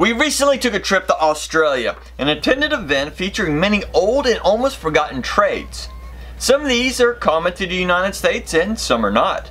We recently took a trip to Australia and attended an event featuring many old and almost forgotten trades. Some of these are common to the United States and some are not.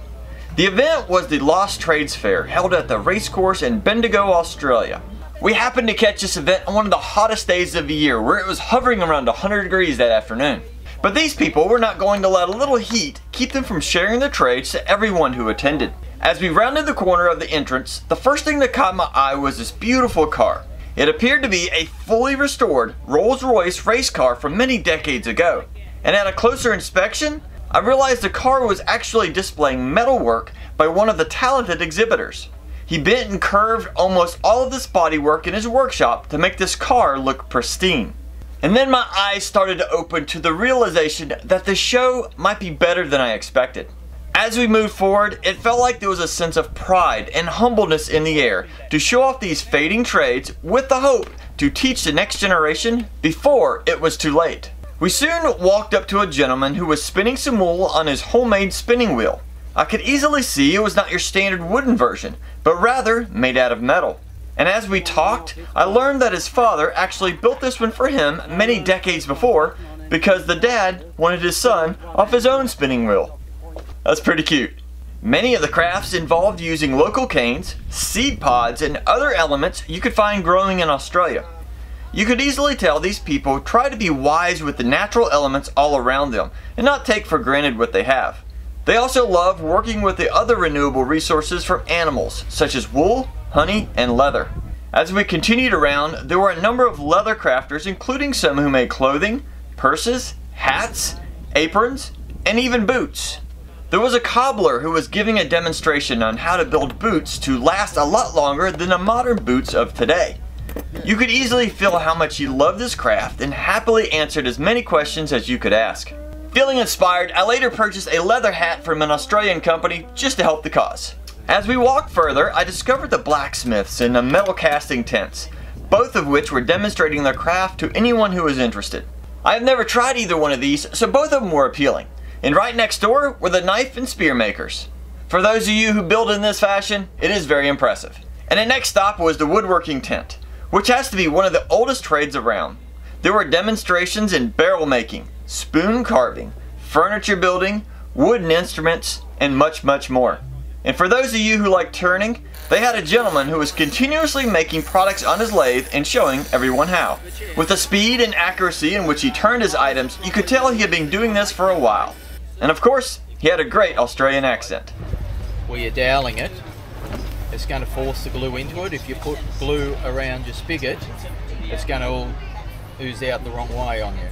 The event was the Lost Trades Fair held at the racecourse in Bendigo, Australia. We happened to catch this event on one of the hottest days of the year where it was hovering around 100 degrees that afternoon. But these people were not going to let a little heat keep them from sharing their trades to everyone who attended. As we rounded the corner of the entrance, the first thing that caught my eye was this beautiful car. It appeared to be a fully restored Rolls-Royce race car from many decades ago. And at a closer inspection, I realized the car was actually displaying metalwork by one of the talented exhibitors. He bent and curved almost all of this bodywork in his workshop to make this car look pristine. And then my eyes started to open to the realization that the show might be better than I expected. As we moved forward, it felt like there was a sense of pride and humbleness in the air to show off these fading trades with the hope to teach the next generation before it was too late. We soon walked up to a gentleman who was spinning some wool on his homemade spinning wheel. I could easily see it was not your standard wooden version, but rather made out of metal. And as we talked, I learned that his father actually built this one for him many decades before because the dad wanted his son off his own spinning wheel. That's pretty cute. Many of the crafts involved using local canes, seed pods, and other elements you could find growing in Australia. You could easily tell these people try to be wise with the natural elements all around them and not take for granted what they have. They also love working with the other renewable resources from animals, such as wool, honey, and leather. As we continued around, there were a number of leather crafters, including some who made clothing, purses, hats, aprons, and even boots. There was a cobbler who was giving a demonstration on how to build boots to last a lot longer than the modern boots of today. You could easily feel how much he loved this craft and happily answered as many questions as you could ask. Feeling inspired, I later purchased a leather hat from an Australian company just to help the cause. As we walked further, I discovered the blacksmiths in the metal casting tents, both of which were demonstrating their craft to anyone who was interested. I have never tried either one of these, so both of them were appealing. And right next door were the knife and spear makers. For those of you who build in this fashion, it is very impressive. And the next stop was the woodworking tent, which has to be one of the oldest trades around. There were demonstrations in barrel making, spoon carving, furniture building, wooden instruments, and much, much more. And for those of you who like turning, they had a gentleman who was continuously making products on his lathe and showing everyone how. With the speed and accuracy in which he turned his items, you could tell he had been doing this for a while. And of course, he had a great Australian accent. Where you're doweling it, it's going to force the glue into it. If you put glue around your spigot, it's going to all ooze out the wrong way on you.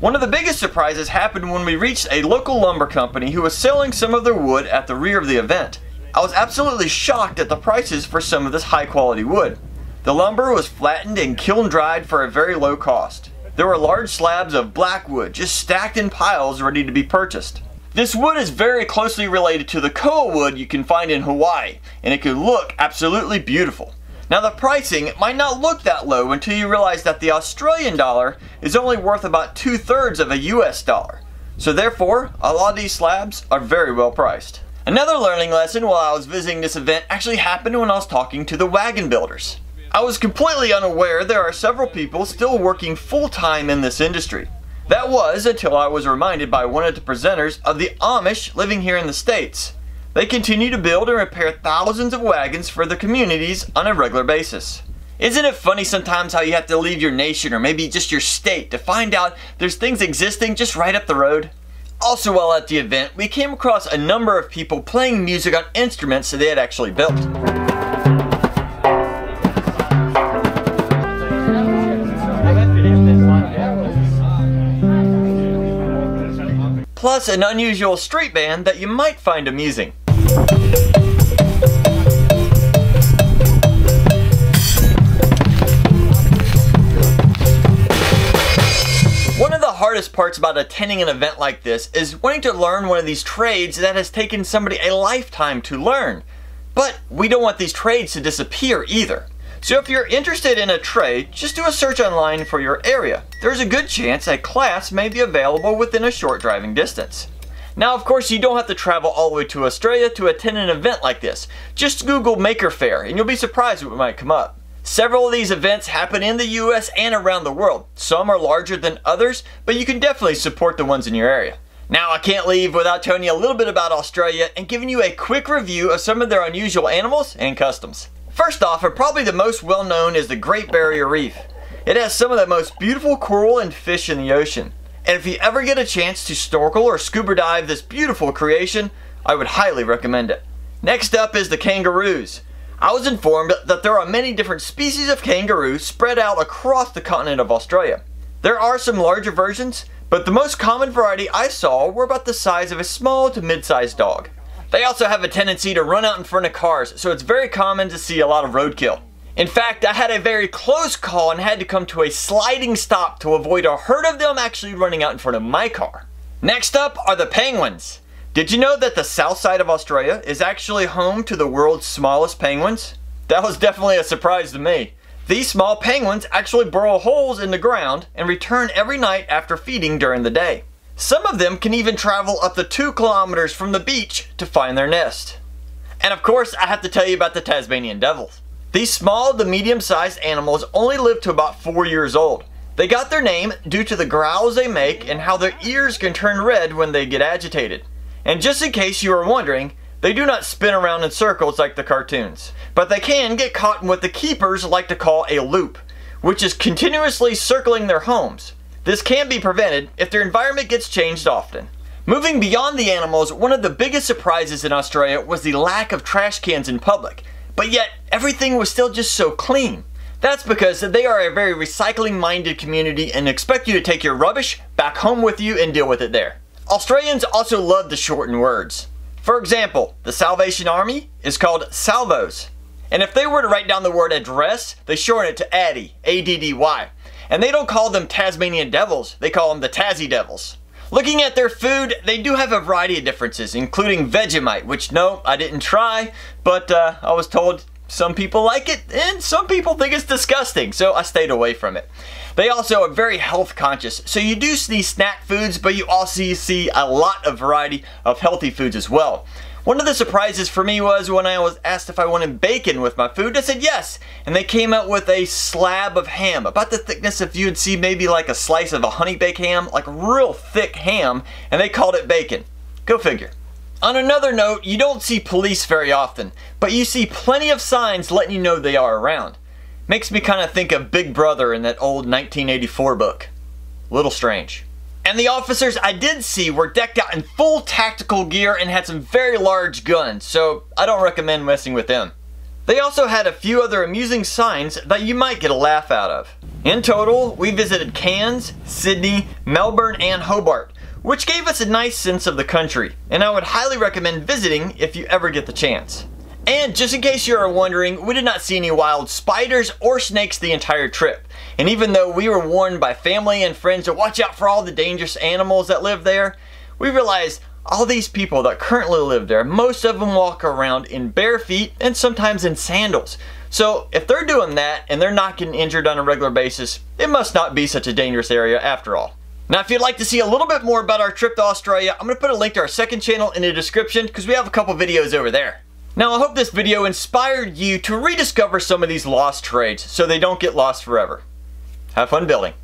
One of the biggest surprises happened when we reached a local lumber company who was selling some of their wood at the rear of the event. I was absolutely shocked at the prices for some of this high quality wood. The lumber was flattened and kiln dried for a very low cost. There were large slabs of black wood just stacked in piles ready to be purchased. This wood is very closely related to the koa wood you can find in Hawaii, and it could look absolutely beautiful. Now the pricing might not look that low until you realize that the Australian dollar is only worth about two thirds of a US dollar. So therefore, a lot of these slabs are very well priced. Another learning lesson while I was visiting this event actually happened when I was talking to the wagon builders. I was completely unaware there are several people still working full-time in this industry. That was until I was reminded by one of the presenters of the Amish living here in the States. They continue to build and repair thousands of wagons for their communities on a regular basis. Isn't it funny sometimes how you have to leave your nation or maybe just your state to find out there's things existing just right up the road? Also while at the event, we came across a number of people playing music on instruments that they had actually built. Plus an unusual street band that you might find amusing. One of the hardest parts about attending an event like this is wanting to learn one of these trades that has taken somebody a lifetime to learn. But we don't want these trades to disappear either. So if you're interested in a trade, just do a search online for your area. There's a good chance a class may be available within a short driving distance. Now of course you don't have to travel all the way to Australia to attend an event like this. Just Google Maker Faire and you'll be surprised what might come up. Several of these events happen in the US and around the world. Some are larger than others, but you can definitely support the ones in your area. Now I can't leave without telling you a little bit about Australia and giving you a quick review of some of their unusual animals and customs. First off, and probably the most well known is the Great Barrier Reef. It has some of the most beautiful coral and fish in the ocean. And if you ever get a chance to snorkel or scuba dive this beautiful creation, I would highly recommend it. Next up is the kangaroos. I was informed that there are many different species of kangaroo spread out across the continent of Australia. There are some larger versions, but the most common variety I saw were about the size of a small to mid-sized dog. They also have a tendency to run out in front of cars, so it's very common to see a lot of roadkill. In fact, I had a very close call and had to come to a sliding stop to avoid a herd of them actually running out in front of my car. Next up are the penguins. Did you know that the south side of Australia is actually home to the world's smallest penguins? That was definitely a surprise to me. These small penguins actually burrow holes in the ground and return every night after feeding during the day. Some of them can even travel up to 2 kilometers from the beach to find their nest. And of course, I have to tell you about the Tasmanian devils. These small to medium sized animals only live to about 4 years old. They got their name due to the growls they make and how their ears can turn red when they get agitated. And just in case you are wondering, they do not spin around in circles like the cartoons, but they can get caught in what the keepers like to call a loop, which is continuously circling their homes. This can be prevented if their environment gets changed often. Moving beyond the animals, one of the biggest surprises in Australia was the lack of trash cans in public, but yet everything was still just so clean. That's because they are a very recycling minded community and expect you to take your rubbish back home with you and deal with it there. Australians also love to shorten words. For example, the Salvation Army is called Salvos. And if they were to write down the word address, they shorten it to Addy, A-D-D-Y. And they don't call them Tasmanian Devils, they call them the Tassie Devils. Looking at their food, they do have a variety of differences, including Vegemite, which no, I didn't try, but uh, I was told some people like it and some people think it's disgusting, so I stayed away from it. They also are very health conscious, so you do see snack foods, but you also see a lot of variety of healthy foods as well. One of the surprises for me was when I was asked if I wanted bacon with my food, I said yes, and they came out with a slab of ham, about the thickness if you'd see maybe like a slice of a honey baked ham, like real thick ham, and they called it bacon. Go figure. On another note, you don't see police very often, but you see plenty of signs letting you know they are around. Makes me kind of think of Big Brother in that old 1984 book. Little strange. And the officers I did see were decked out in full tactical gear and had some very large guns, so I don't recommend messing with them. They also had a few other amusing signs that you might get a laugh out of. In total, we visited Cairns, Sydney, Melbourne, and Hobart, which gave us a nice sense of the country, and I would highly recommend visiting if you ever get the chance. And just in case you are wondering, we did not see any wild spiders or snakes the entire trip. And even though we were warned by family and friends to watch out for all the dangerous animals that live there, we realized all these people that currently live there, most of them walk around in bare feet and sometimes in sandals. So if they're doing that and they're not getting injured on a regular basis, it must not be such a dangerous area after all. Now, if you'd like to see a little bit more about our trip to Australia, I'm going to put a link to our second channel in the description because we have a couple videos over there. Now, I hope this video inspired you to rediscover some of these lost trades so they don't get lost forever. Have fun building.